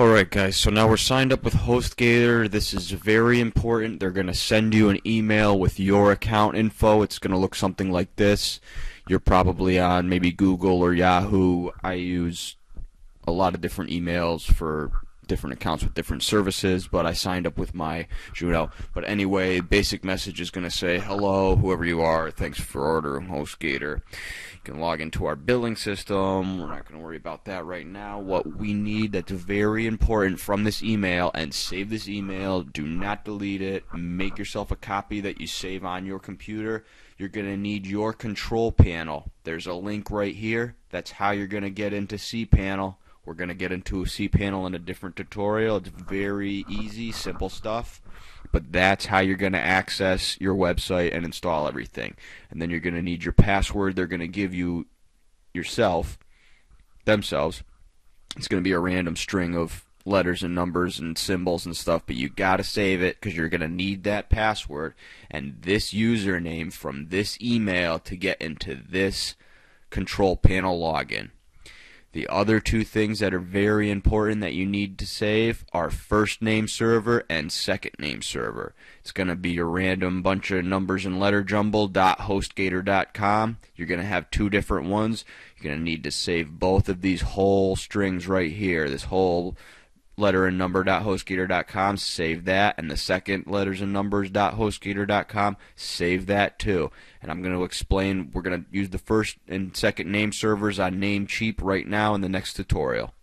Alright guys, so now we're signed up with HostGator. This is very important. They're going to send you an email with your account info. It's going to look something like this. You're probably on maybe Google or Yahoo. I use a lot of different emails for different accounts with different services, but I signed up with my Juno. But anyway, basic message is going to say, hello, whoever you are, thanks for ordering HostGator. You can log into our billing system. We're not going to worry about that right now. What we need that's very important from this email, and save this email, do not delete it. Make yourself a copy that you save on your computer. You're going to need your control panel. There's a link right here. That's how you're going to get into cPanel. We're going to get into a cPanel in a different tutorial. It's very easy, simple stuff. But that's how you're going to access your website and install everything. And then you're going to need your password they're going to give you yourself, themselves. It's going to be a random string of letters and numbers and symbols and stuff, but you got to save it because you're going to need that password and this username from this email to get into this control panel login. The other two things that are very important that you need to save are first name server and second name server. It's going to be a random bunch of numbers and letter jumble dot .hostgator.com. You're going to have two different ones. You're going to need to save both of these whole strings right here. This whole letter and number.hostgator.com, save that, and the second letters and numbers.hostgator.com, save that too. And I'm going to explain, we're going to use the first and second name servers on Namecheap right now in the next tutorial.